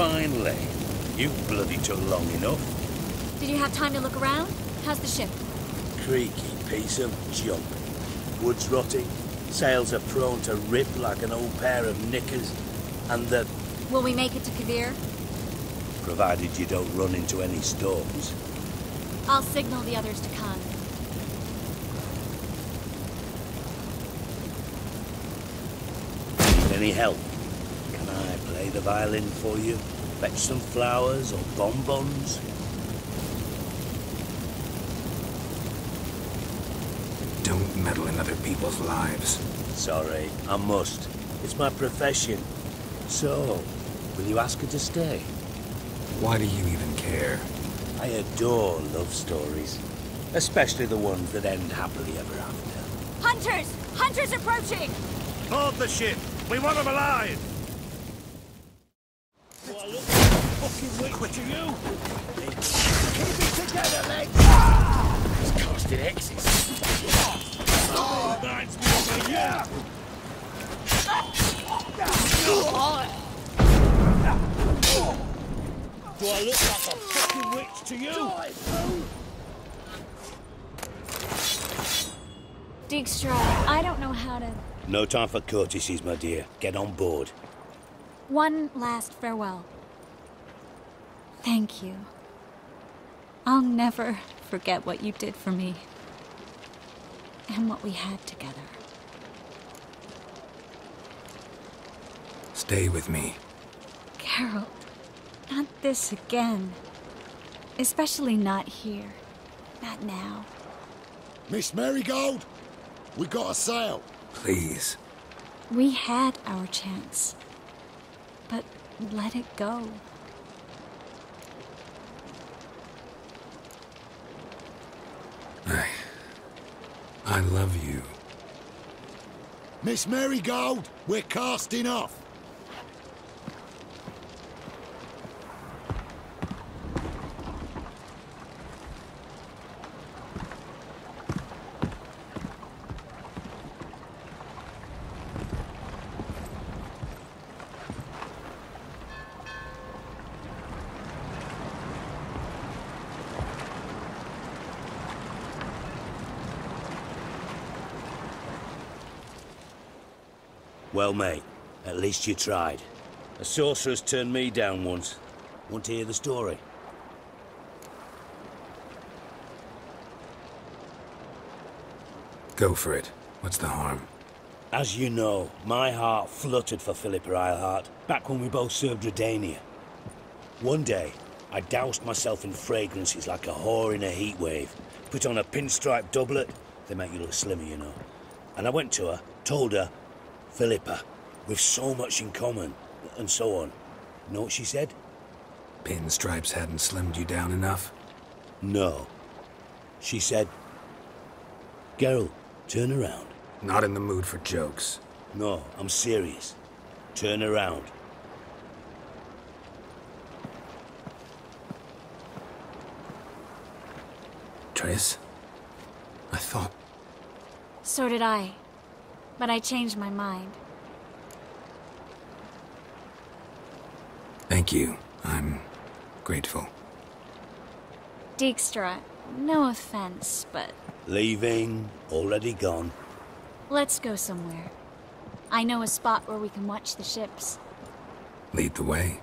Finally. You bloody took long enough. Did you have time to look around? How's the ship? Creaky piece of junk. Wood's rotting, sails are prone to rip like an old pair of knickers, and the... Will we make it to Kovir? Provided you don't run into any storms. I'll signal the others to come. Need any help? Can I play the violin for you? Fetch some flowers or bonbons? Don't meddle in other people's lives. Sorry, I must. It's my profession. So, will you ask her to stay? Why do you even care? I adore love stories. Especially the ones that end happily ever after. Hunters! Hunters approaching! Board the ship! We want them alive! Do I look like a fucking witch to you? Keep it together, legs! These casted X's. Reminds me of a yeah! Do I look like a fucking witch to you? Dijkstra, I don't know how to... No time for courtesies, my dear. Get on board. One last farewell. Thank you. I'll never forget what you did for me. And what we had together. Stay with me. Geralt, not this again. Especially not here. Not now. Miss Merigold, we got a sail. Please. We had our chance. But let it go. I love you. Miss Merigold, we're casting off. Well, mate, at least you tried. A sorceress turned me down once. Want to hear the story? Go for it. What's the harm? As you know, my heart fluttered for Philippa Eilhart back when we both served Redania. One day, I doused myself in fragrances like a whore in a heat wave. Put on a pinstripe doublet, they make you look slimmer, you know. And I went to her, told her, Philippa, we've so much in common, and so on. Know what she said? Pinstripes hadn't slimmed you down enough? No. She said, Geralt, turn around. Not in the mood for jokes. No, I'm serious. Turn around. Triss? I thought... So did I. But I changed my mind. Thank you. I'm grateful. Dijkstra, no offense, but Leaving, already gone. let's go somewhere. I know a spot where we can watch the ships. Lead the way.